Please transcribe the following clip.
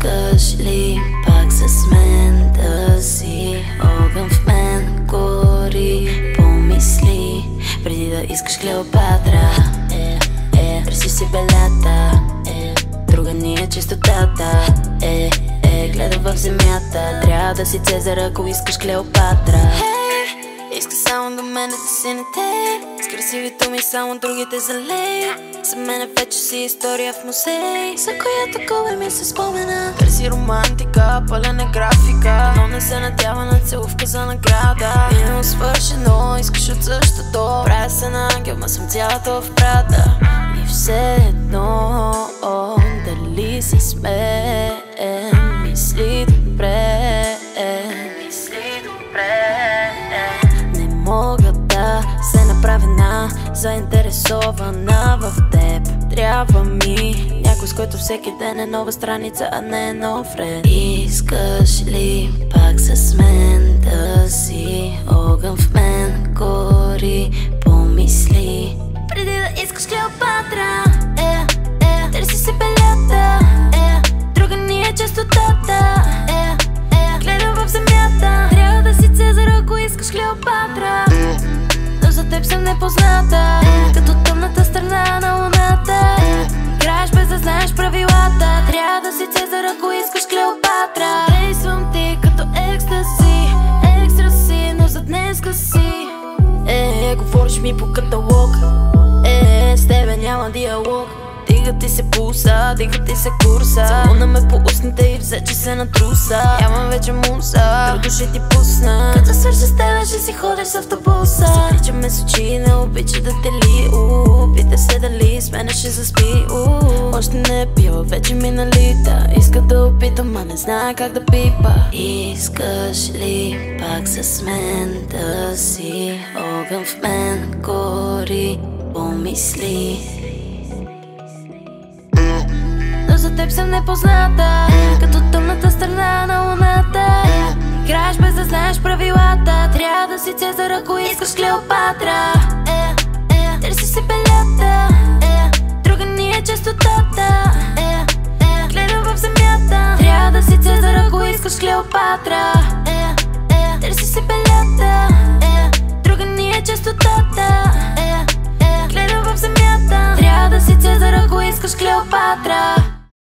Искаш пак с мен да си огън в мен? Гори Помисли преди да искаш Клеопатра. Е, е, Търсиш си белята. Е, Друга ни е чистотата. Е, е, гледа в земята. Трябва да си Цезар, ако искаш Клеопатра. Hey, мене да си не те. С красивите ми само другите залей. За мене вече си история в музей. За която кога ми се спомена? Търси романтика, пълена графика. Но не се надява на целувка за награда. Минало свършено, искаш от същото. Правя се на ангел, ма съм цялата в прада И все едно, дали си смен заинтересована в теб. Трябва ми някой с който всеки ден е нова страница, а не нов ред. Искаш ли пак с мен да си огън в мен? Гори Помисли. Преди да искаш Клеопатра е, Като тъмната страна на луната. Играеш без да знаеш правилата Трябва да си Цезар, ако искаш Клеопатра. Действам ти като екстази Екстра си, но за днеска си. Е, говориш ми по каталог Е, с тебе няма диалог. Дига ти се пулса, дига ти се курса. Целуна ме по устните и взе, че се натруса Нямам вече муса, друг души ти пусна. Като свърша с тебе, ще си ходиш с автобуса. Обичаме с очи, не обича да те ли Пита се дали с мене ще заспи Още не е пила, вече ми налита. Иска да опитам, а не знае как да пипа. Искаш ли пак с мен да си? Огън в мен гори Помисли. За теб съм непозната. Като тъмната страна на луната Трябва да си Цезар, ако искаш Клеопатра. Е, е, Търси си белята е, Друга ни е честотата. Е, е, Гледам в земята. Трябва да си Цезар, ако искаш Клеопатра. Е, е, Търси си белята е, Друга ни е честотата. Е, е, Гледам в земята. Трябва да си Цезар, ако искаш Клеопатра